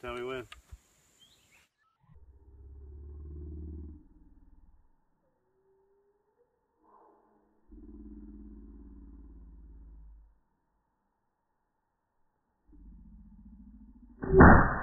Tell me when. you